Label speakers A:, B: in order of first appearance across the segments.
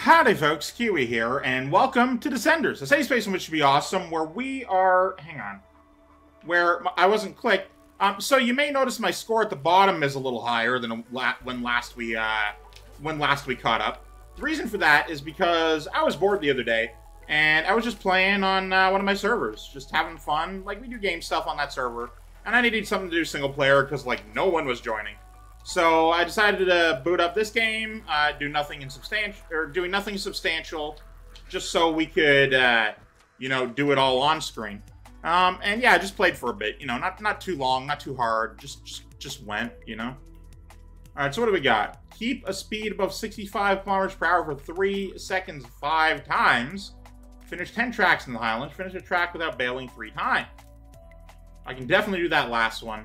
A: Howdy folks, Keywii here, and welcome to Descenders, a safe space in which to be awesome, where we are... hang on. Where I wasn't clicked. Um, so you may notice my score at the bottom is a little higher than when last we, uh, when last we caught up. The reason for that is because I was bored the other day, and I was just playing on uh, one of my servers, just having fun. Like, we do game stuff on that server, and I needed something to do single player, because, like, no one was joining. So I decided to boot up this game, uh, do nothing in substantial, or doing nothing substantial, just so we could, uh, you know, do it all on screen. Um, and yeah, I just played for a bit, you know, not not too long, not too hard, just just just went, you know. All right, so what do we got? Keep a speed above 65 kilometers per hour for three seconds five times. Finish 10 tracks in the Highlands. Finish a track without bailing three times. I can definitely do that last one.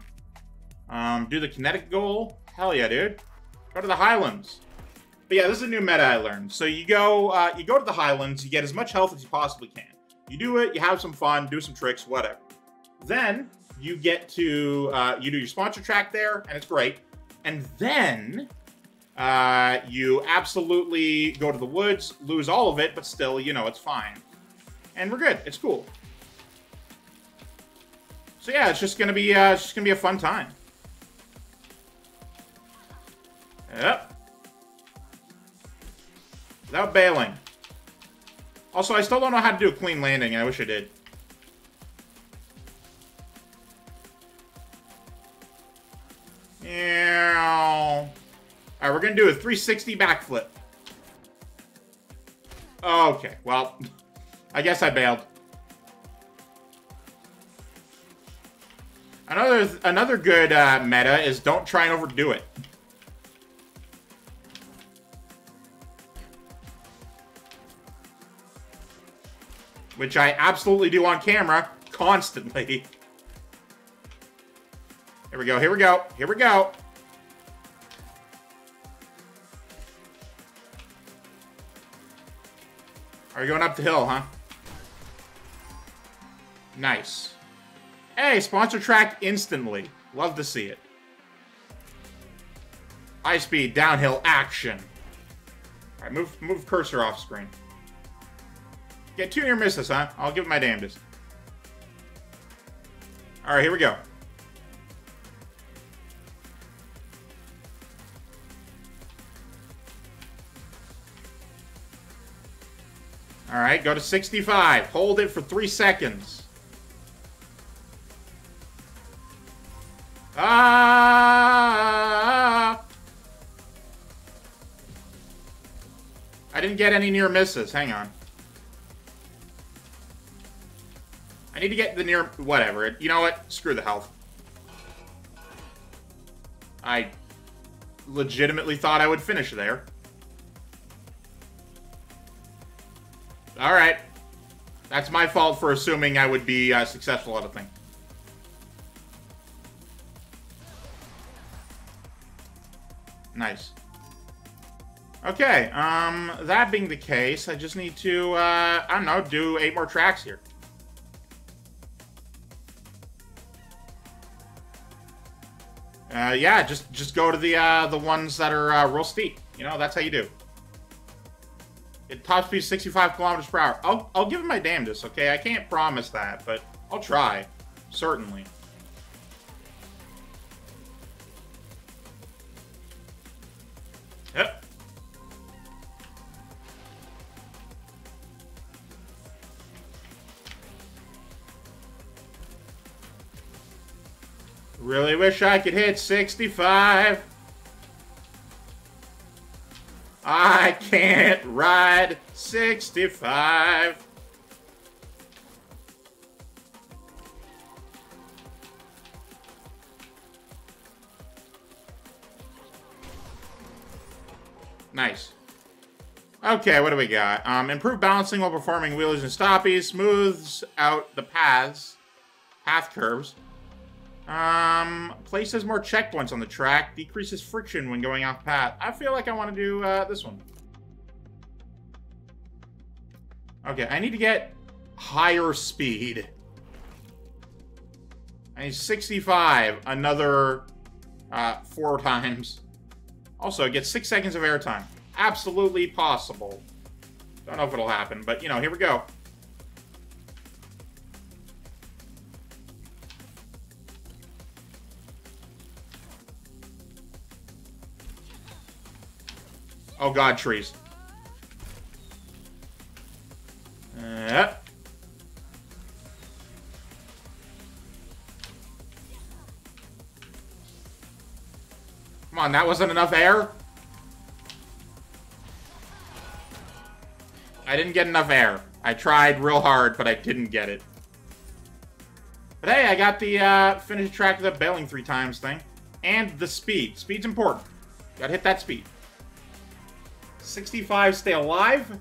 A: Um, do the kinetic goal. Hell yeah, dude. Go to the Highlands. But yeah, this is a new meta I learned. So you go, uh, you go to the Highlands, you get as much health as you possibly can. You do it, you have some fun, do some tricks, whatever. Then you get to, uh, you do your sponsor track there, and it's great. And then uh, you absolutely go to the woods, lose all of it, but still, you know, it's fine. And we're good. It's cool. So yeah, it's just gonna be, uh, it's just gonna be a fun time. Yep. Without bailing. Also, I still don't know how to do a clean landing, and I wish I did. Yeah. Alright, we're gonna do a 360 backflip. Okay, well, I guess I bailed. Another another good uh, meta is don't try and overdo it. Which I absolutely do on camera constantly. Here we go, here we go, here we go. Are you going up the hill, huh? Nice. Hey, sponsor track instantly. Love to see it. High speed, downhill action. Alright, move move cursor off screen. Get two near misses, huh? I'll give it my damnedest. Alright, here we go. Alright, go to 65. Hold it for three seconds. Ah! I didn't get any near misses. Hang on. I need to get the near... Whatever. You know what? Screw the health. I legitimately thought I would finish there. Alright. That's my fault for assuming I would be uh, successful at a thing. Nice. Okay, um, that being the case, I just need to, uh, I don't know, do eight more tracks here. Uh, yeah, just just go to the uh, the ones that are uh, real steep. You know, that's how you do. It top speed 65 kilometers per hour. I'll I'll give it my damnedest. Okay, I can't promise that, but I'll try, certainly. Yep. Really wish I could hit 65. I can't ride 65. Nice. Okay, what do we got? Um, improved balancing while performing wheelies and stoppies. Smooths out the paths. Path curves. Um, places more checkpoints on the track, decreases friction when going off path. I feel like I want to do uh, this one. Okay, I need to get higher speed. I need 65, another uh, four times. Also, get six seconds of airtime. Absolutely possible. Don't know if it'll happen, but, you know, here we go. Oh god, trees. Yep. Come on, that wasn't enough air? I didn't get enough air. I tried real hard, but I didn't get it. But hey, I got the uh, finish track of the bailing three times thing. And the speed. Speed's important. Gotta hit that speed. 65 stay alive.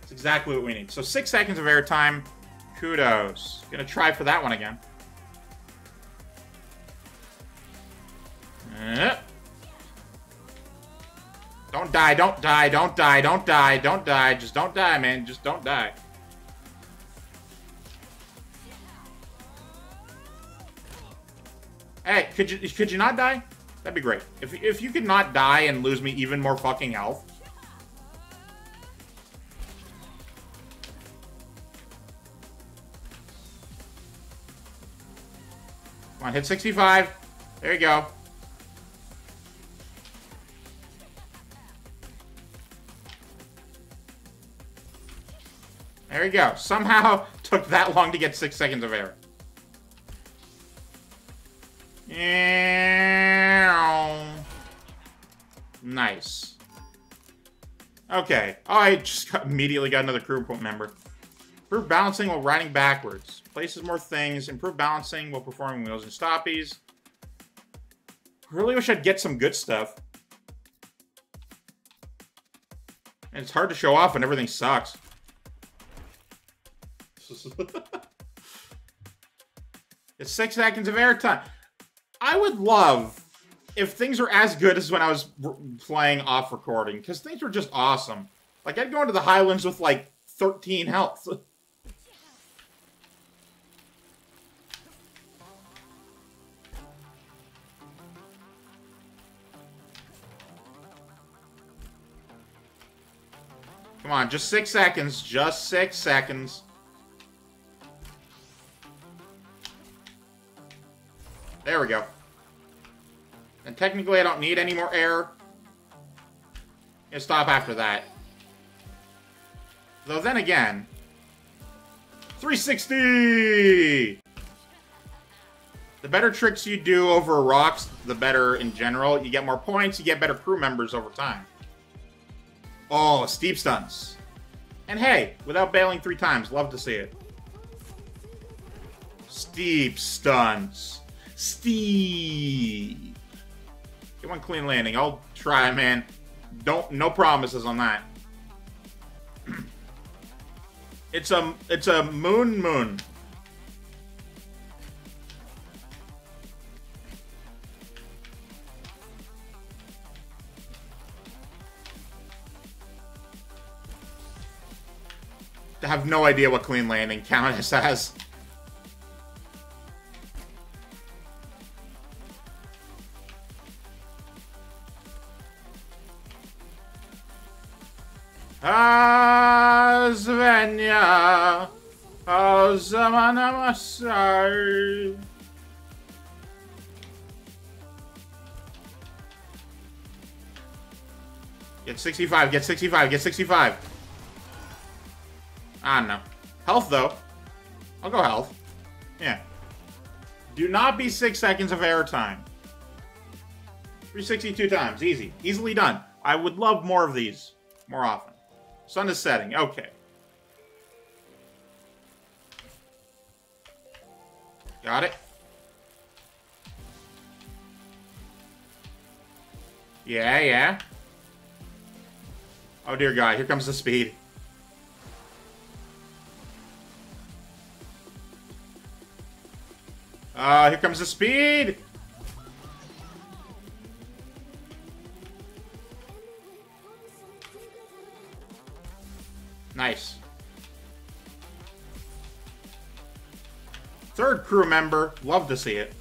A: That's exactly what we need. So six seconds of airtime. Kudos. Gonna try for that one again. Uh. Don't die, don't die, don't die, don't die, don't die. Just don't die, man. Just don't die. Hey, could you could you not die? That'd be great. If if you could not die and lose me even more fucking health. On, hit 65. There you go. There you go. Somehow took that long to get six seconds of air. Nice. Okay. Oh, I just got, immediately got another crew member. Improve balancing while riding backwards. Places more things. Improve balancing while performing wheels and stoppies. Really wish I'd get some good stuff. And it's hard to show off when everything sucks. it's six seconds of airtime. I would love if things were as good as when I was playing off recording, because things were just awesome. Like, I'd go into the Highlands with, like, 13 health. Come on, just six seconds. Just six seconds. There we go. And technically I don't need any more air. And stop after that. Though then again... 360! The better tricks you do over rocks, the better in general. You get more points, you get better crew members over time. Oh, steep stunts. And hey, without bailing three times, love to see it. Steep stunts. Steep. Get one clean landing. I'll try, man. Don't no promises on that. it's a it's a moon moon. Have no idea what clean landing Countess has. Ah, Masai. Get 65, get 65, get 65. I don't know. Health, though. I'll go health. Yeah. Do not be six seconds of air time. 362 times. Easy. Easily done. I would love more of these. More often. Sun is setting. Okay. Got it. Yeah, yeah. Oh, dear God. Here comes the speed. Uh, here comes the speed! Nice. Third crew member. Love to see it.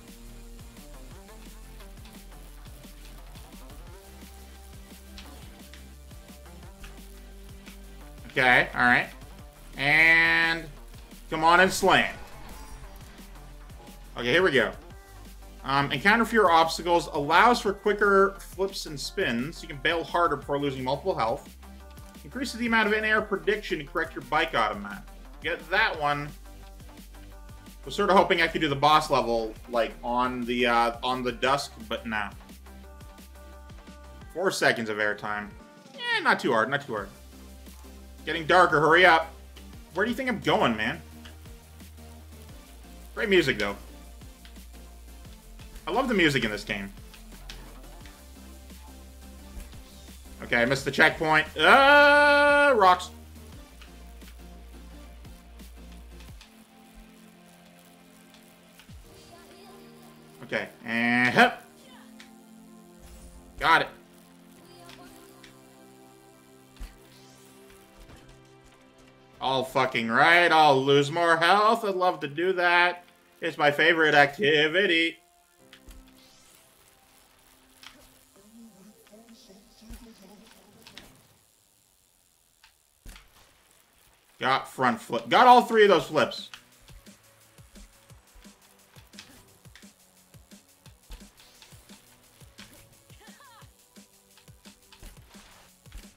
A: Okay, alright. And come on and slam. Okay, here we go. Um, encounter fewer obstacles allows for quicker flips and spins. You can bail harder before losing multiple health. Increases the amount of in-air prediction to correct your bike automatic. Get that one. Was sort of hoping I could do the boss level like on the uh, on the dusk, but nah. Four seconds of airtime. Eh, not too hard, not too hard. Getting darker, hurry up. Where do you think I'm going, man? Great music, though. I love the music in this game. Okay, I missed the checkpoint. Uh, rocks. Okay, and hep. Got it. All fucking right. I'll lose more health. I'd love to do that. It's my favorite activity. Got front flip. Got all three of those flips.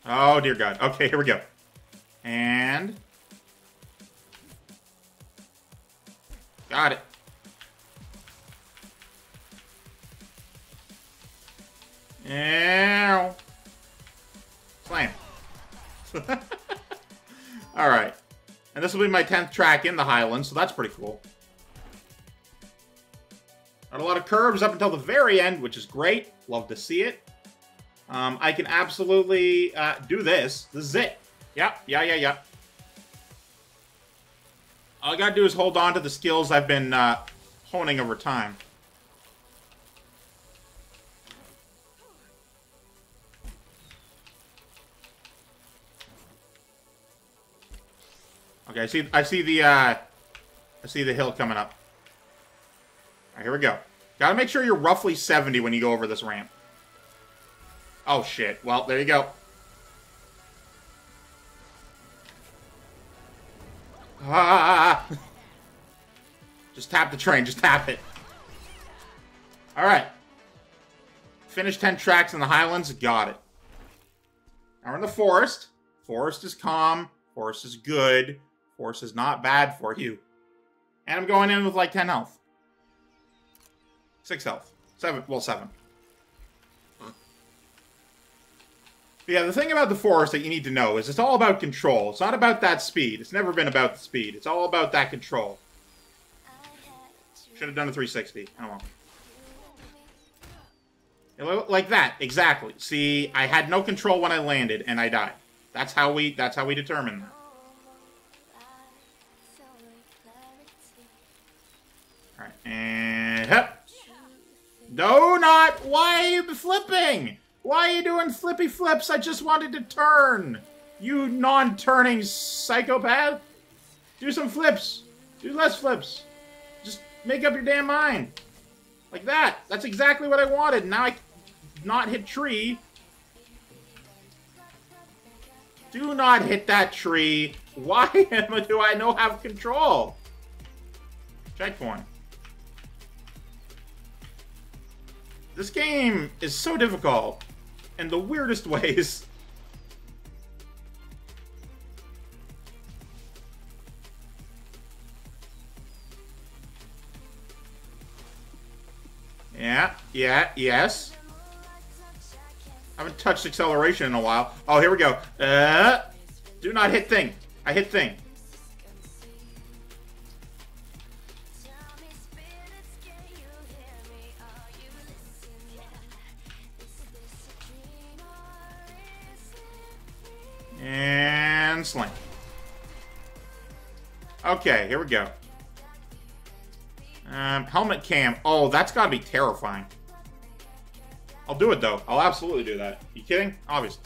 A: Oh, dear God. Okay, here we go. And... Got it. Ow. Slam. Alright. And this will be my 10th track in the Highlands, so that's pretty cool. Got a lot of curves up until the very end, which is great. Love to see it. Um, I can absolutely uh, do this. This is it. Yep, yeah, yeah, yeah. All I gotta do is hold on to the skills I've been uh, honing over time. Okay, I see. I see the. Uh, I see the hill coming up. All right, here we go. Gotta make sure you're roughly 70 when you go over this ramp. Oh shit. Well, there you go. Ah! Just tap the train. Just tap it. All right. Finish 10 tracks in the Highlands. Got it. Now we're in the forest. Forest is calm. Forest is good. Forest is not bad for you. And I'm going in with like 10 health. 6 health. 7. Well, 7. But yeah, the thing about the forest that you need to know is it's all about control. It's not about that speed. It's never been about the speed. It's all about that control. Should have done a 360. Oh well. Like that, exactly. See, I had no control when I landed, and I died. That's how we. That's how we determine that. And. No, not. Why are you flipping? Why are you doing flippy flips? I just wanted to turn. You non-turning psychopath. Do some flips. Do less flips. Just make up your damn mind. Like that. That's exactly what I wanted. Now I not hit tree. Do not hit that tree. Why do I no have control? Checkpoint. This game is so difficult in the weirdest ways. Yeah, yeah, yes. I haven't touched acceleration in a while. Oh, here we go. Uh, do not hit thing. I hit thing. Slam. Okay, here we go. Um, helmet cam. Oh, that's gotta be terrifying. I'll do it, though. I'll absolutely do that. You kidding? Obviously.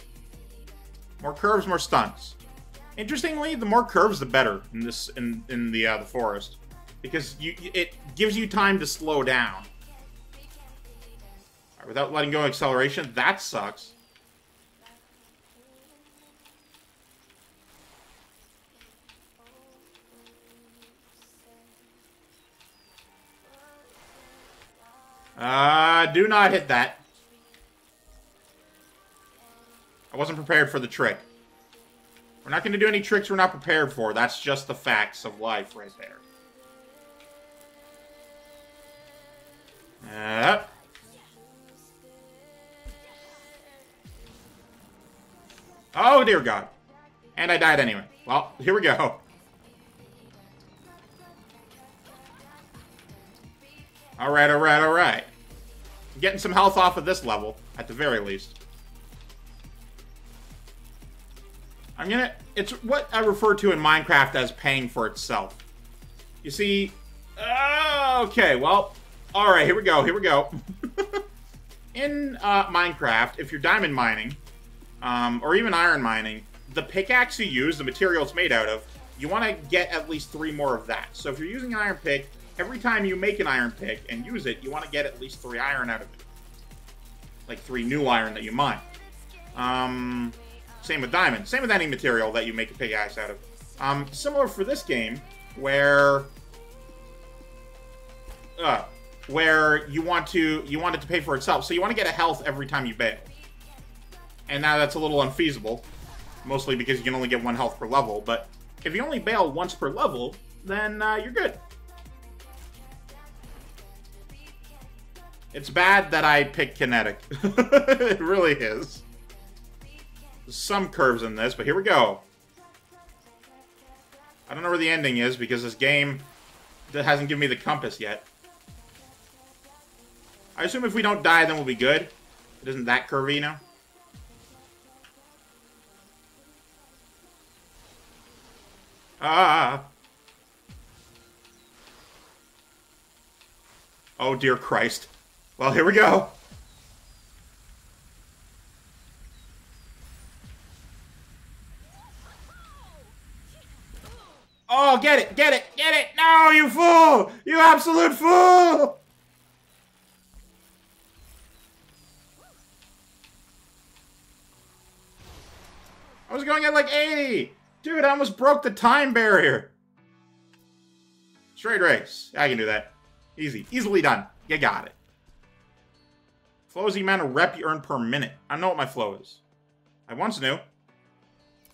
A: More curves, more stunts. Interestingly, the more curves, the better in this in in the uh, the forest, because you it gives you time to slow down. Without letting go of acceleration, that sucks. Uh, do not hit that. I wasn't prepared for the trick. We're not going to do any tricks we're not prepared for. That's just the facts of life right there. Uh, oh, dear God. And I died anyway. Well, here we go. Alright, alright, alright. Getting some health off of this level, at the very least. I'm gonna... It's what I refer to in Minecraft as paying for itself. You see... Uh, okay, well... Alright, here we go, here we go. in uh, Minecraft, if you're diamond mining, um, or even iron mining, the pickaxe you use, the material it's made out of, you want to get at least three more of that. So if you're using an iron pick, every time you make an iron pick and use it, you want to get at least three iron out of it. Like three new iron that you mine. Um, same with diamond. Same with any material that you make a pickaxe out of. Um, similar for this game, where... Uh, where you want to you want it to pay for itself. So you want to get a health every time you bail. And now that's a little unfeasible, mostly because you can only get one health per level. But if you only bail once per level, then uh, you're good. It's bad that I picked kinetic. it really is. Some curves in this, but here we go. I don't know where the ending is because this game hasn't given me the compass yet. I assume if we don't die, then we'll be good. It isn't that curvy, know? Ah! Oh, dear Christ. Well, here we go. Oh, get it, get it, get it! No, you fool! You absolute fool! I was going at like 80! Dude, I almost broke the time barrier! Straight race. I can do that. Easy. Easily done. You got it. Flow is the amount of rep you earn per minute. I know what my flow is. I once knew.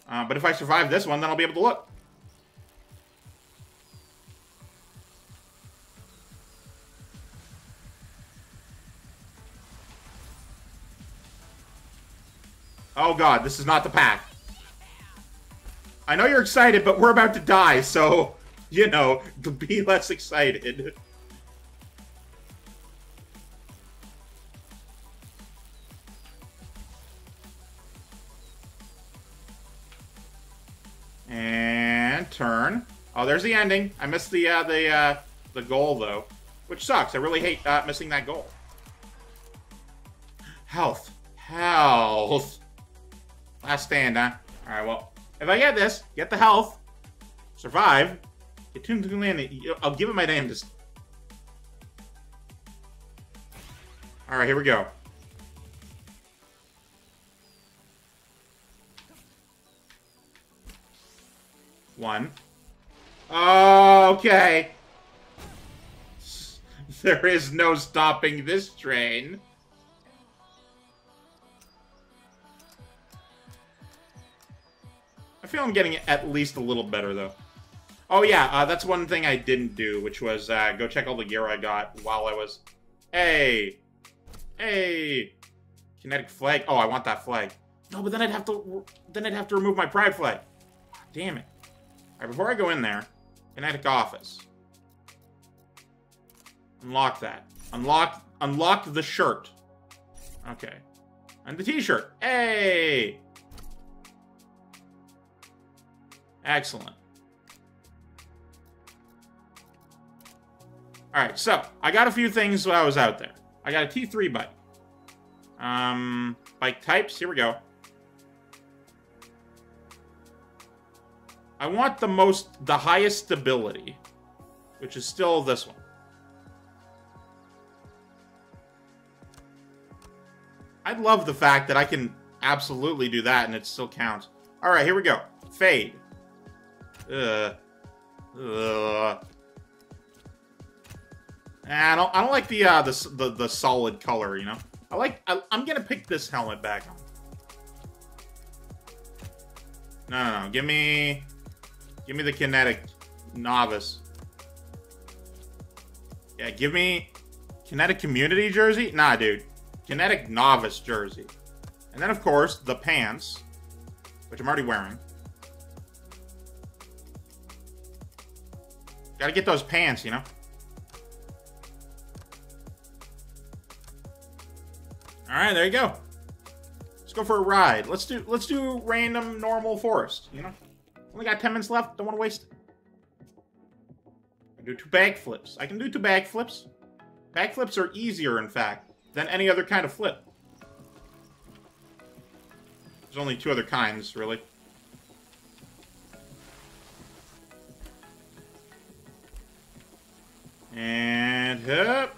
A: Uh, but if I survive this one, then I'll be able to look. Oh god, this is not the path. I know you're excited, but we're about to die, so, you know, be less excited. Turn. Oh, there's the ending. I missed the uh, the uh, the goal though, which sucks. I really hate uh, missing that goal. Health, health. Last stand, huh? All right. Well, if I get this, get the health, survive, get to landing. I'll give it my name. Just. All right. Here we go. One. Okay. There is no stopping this train. I feel I'm getting at least a little better, though. Oh, yeah, uh, that's one thing I didn't do, which was uh, go check all the gear I got while I was... Hey! Hey! Kinetic flag. Oh, I want that flag. No, but then I'd have to... Then I'd have to remove my pride flag. Damn it. Before I go in there, Kinetic Office. Unlock that. Unlock, unlock the shirt. Okay. And the t-shirt. Hey! Excellent. Alright, so, I got a few things while I was out there. I got a T3 bike. Um, bike types, here we go. I want the most, the highest stability, which is still this one. I love the fact that I can absolutely do that and it still counts. All right, here we go. Fade. Ugh. Ugh. I don't. I don't like the uh, the, the the solid color. You know. I like. I, am gonna pick this helmet back. No, no, no. Give me. Give me the kinetic novice. Yeah, give me kinetic community jersey. Nah, dude. Kinetic novice jersey. And then, of course, the pants, which I'm already wearing. Gotta get those pants, you know? Alright, there you go. Let's go for a ride. Let's do let's do random normal forest, you know? Only got 10 minutes left, don't want to waste it. I do two backflips. I can do two backflips. Backflips are easier, in fact, than any other kind of flip. There's only two other kinds, really. And up.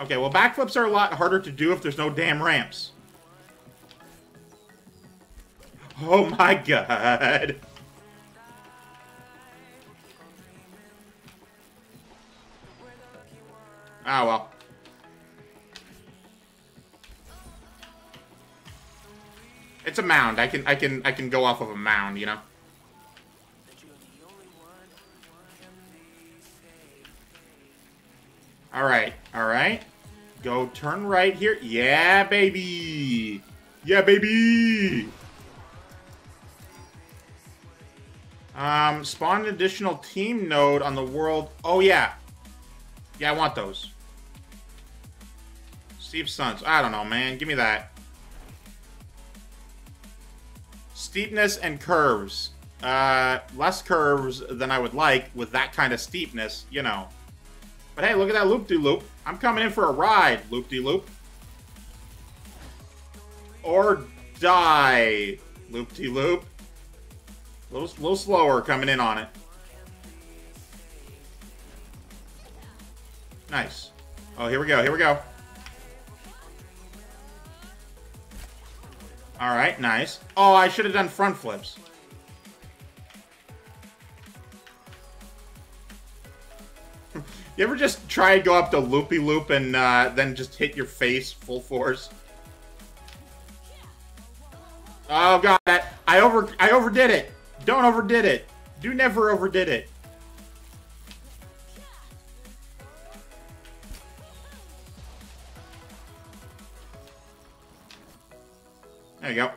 A: Okay, well, backflips are a lot harder to do if there's no damn ramps. Oh my god. Ah, well. It's a mound. I can I can I can go off of a mound, you know. All right. All right. Go turn right here. Yeah, baby. Yeah, baby. Um, spawn an additional team node on the world. Oh, yeah. Yeah, I want those. Steep stunts. I don't know, man. Give me that. Steepness and curves. Uh, less curves than I would like with that kind of steepness, you know. But hey, look at that loop-de-loop. -loop. I'm coming in for a ride, loop-de-loop. -loop. Or die, loop-de-loop. -loop. A little, little slower coming in on it. Nice. Oh, here we go, here we go. Alright, nice. Oh, I should have done front flips. you ever just try and go up the loopy-loop and uh, then just hit your face full force? Oh god, I over I overdid it. Don't overdid it. Do never overdid it. There you go.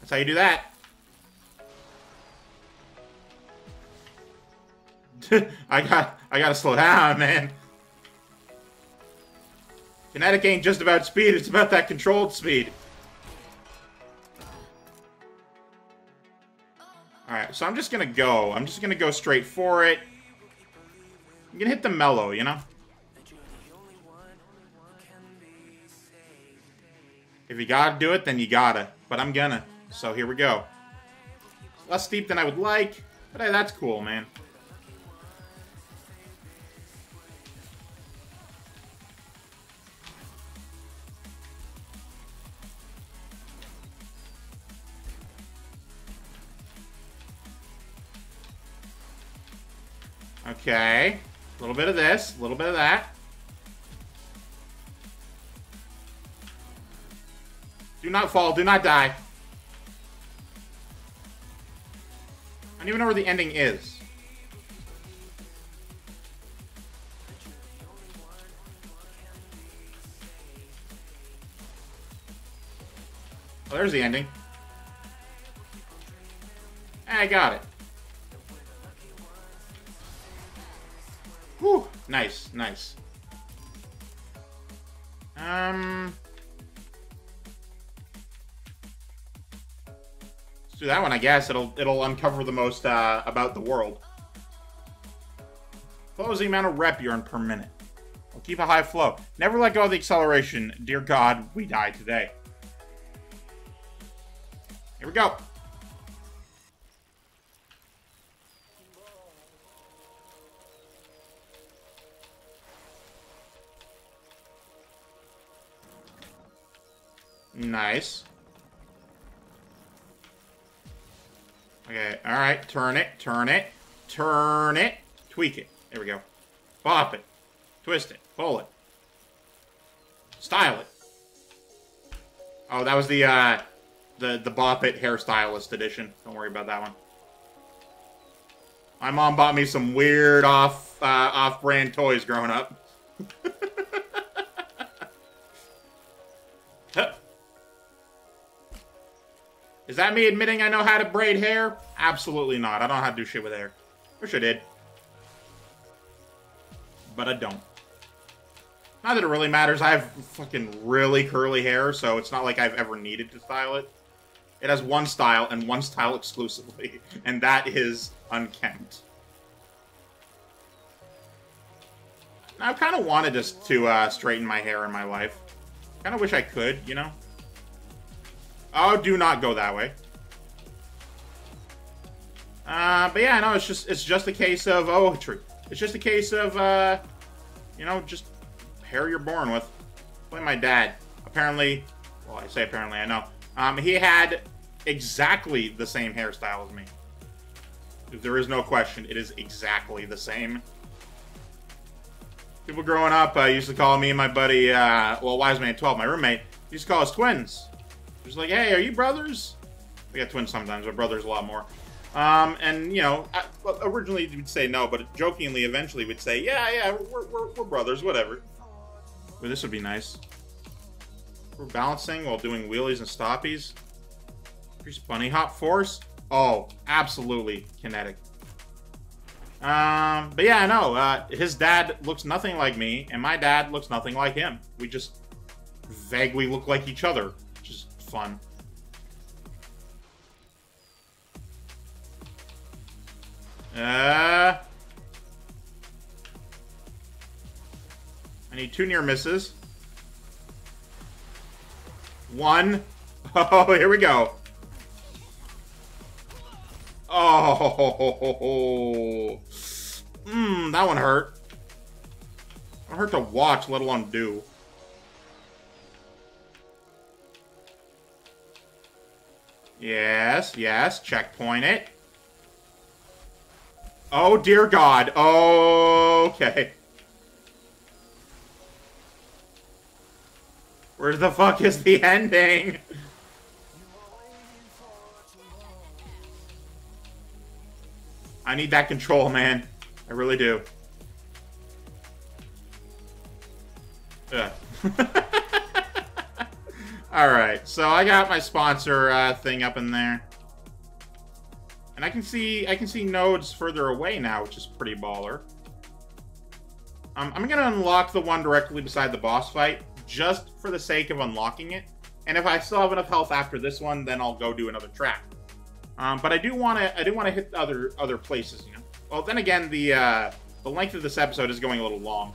A: That's how you do that. I got I gotta slow down, man. Kinetic ain't just about speed, it's about that controlled speed. Alright, so I'm just gonna go. I'm just gonna go straight for it. I'm gonna hit the mellow, you know? If you gotta do it, then you gotta. But I'm gonna. So here we go. Less steep than I would like, but hey, that's cool, man. Okay. A little bit of this, a little bit of that. Do not fall, do not die. I don't even know where the ending is. Oh, there's the ending. I got it. Whew. Nice, nice. Um... Let's do that one, I guess. It'll it'll uncover the most uh, about the world. Flow is the amount of rep you earn per minute. We'll keep a high flow. Never let go of the acceleration. Dear God, we die today. Here we go. Nice. Okay, alright, turn it, turn it, turn it. Tweak it. There we go. Bop it. Twist it. Pull it. Style it. Oh, that was the, uh, the, the Bop It Hairstylist edition. Don't worry about that one. My mom bought me some weird off, uh, off-brand toys growing up. Is that me admitting I know how to braid hair? Absolutely not. I don't know how to do shit with hair. Wish I did. But I don't. Not that it really matters. I have fucking really curly hair, so it's not like I've ever needed to style it. It has one style, and one style exclusively, and that is unkempt. I've kind of wanted just to uh, straighten my hair in my life. Kind of wish I could, you know? Oh, do not go that way. Uh, but yeah, no, it's just it's just a case of oh, true. It's just a case of uh, you know, just hair you're born with. Like my dad. Apparently, well, I say apparently, I know. Um, he had exactly the same hairstyle as me. There is no question, it is exactly the same. People growing up uh, used to call me and my buddy, uh, well, Wise Man 12, my roommate, used to call us twins. Was like, hey, are you brothers? We got twins sometimes, but brothers a lot more. Um, and, you know, I, originally we'd say no, but jokingly eventually we'd say, yeah, yeah, we're, we're, we're brothers, whatever. Well, this would be nice. We're balancing while doing wheelies and stoppies. Increase bunny hop force. Oh, absolutely kinetic. Um, but yeah, I know. Uh, his dad looks nothing like me, and my dad looks nothing like him. We just vaguely look like each other, fun. Uh, I need two near misses. One. Oh, here we go. Oh, mmm, that one hurt. It hurt to watch, let alone do. Yes, yes, checkpoint it. Oh, dear God. Okay. Where the fuck is the ending? I need that control, man. I really do. Yeah. Alright, so I got my sponsor uh, thing up in there. And I can see I can see nodes further away now, which is pretty baller. Um, I'm gonna unlock the one directly beside the boss fight, just for the sake of unlocking it. And if I still have enough health after this one, then I'll go do another track. Um, but I do want to I do want to hit other other places, you know. Well, then again, the uh, the length of this episode is going a little long.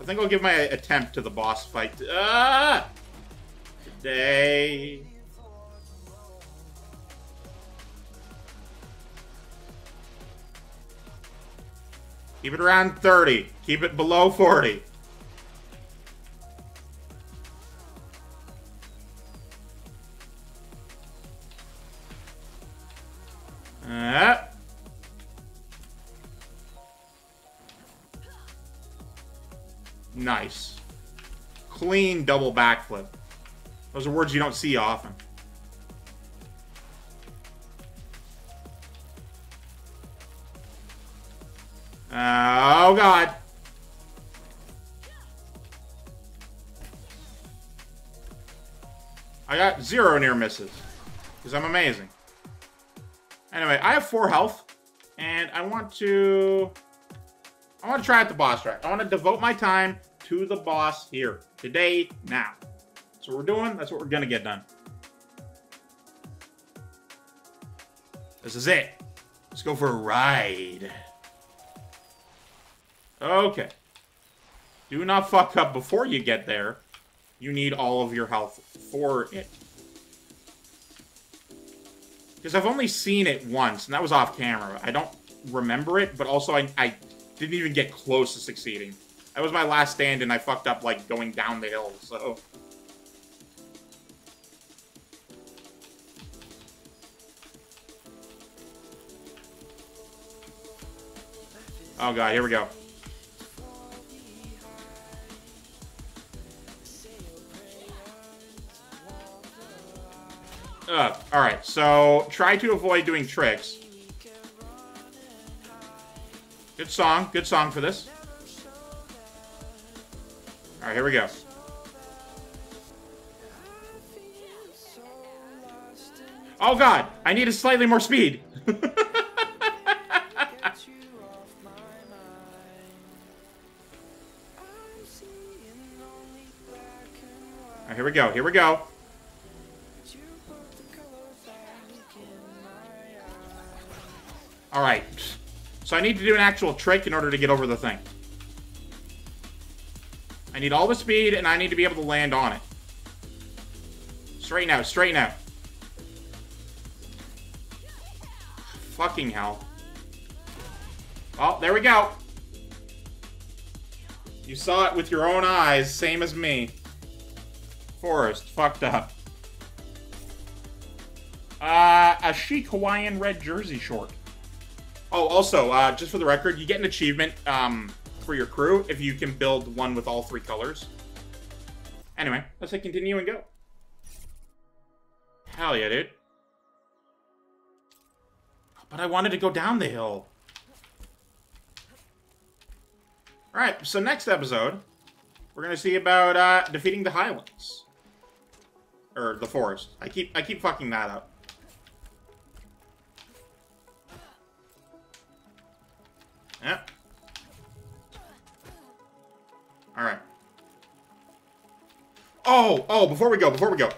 A: I think I'll give my attempt to the boss fight ah! Today. Keep it around 30. Keep it below 40. Uh. Nice. Clean double backflip. Those are words you don't see often. Oh, God. I got zero near misses. Because I'm amazing. Anyway, I have four health. And I want to... I want to try out the boss track. I want to devote my time to the boss here. Today, now. That's what we're doing. That's what we're going to get done. This is it. Let's go for a ride. Okay. Do not fuck up before you get there. You need all of your health for it. Because I've only seen it once, and that was off camera. I don't remember it, but also I, I didn't even get close to succeeding. That was my last stand, and I fucked up, like, going down the hill, so... Oh god, here we go. Uh, alright, so try to avoid doing tricks. Good song, good song for this. Alright, here we go. Oh god, I needed slightly more speed. here we go, here we go. Alright. So I need to do an actual trick in order to get over the thing. I need all the speed, and I need to be able to land on it. Straighten out, straighten out. Fucking hell. Oh, there we go. You saw it with your own eyes, same as me. Forest, fucked up. Uh, a chic Hawaiian red jersey short. Oh, also, uh, just for the record, you get an achievement um, for your crew if you can build one with all three colors. Anyway, let's hit continue and go. Hell yeah, dude. But I wanted to go down the hill. Alright, so next episode, we're going to see about uh, defeating the Highlands. Or the forest. I keep I keep fucking that up. Yep. Alright. Oh, oh, before we go, before we go.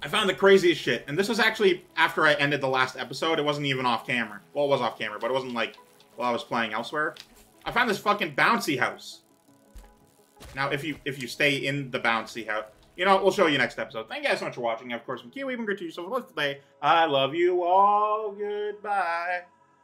A: I found the craziest shit. And this was actually after I ended the last episode. It wasn't even off camera. Well, it was off camera, but it wasn't like while I was playing elsewhere. I found this fucking bouncy house. Now, if you if you stay in the bouncy house, you know, we'll show you next episode. Thank you guys so much for watching. Of course, from Keywii, even to you so much today. I love you all. Goodbye.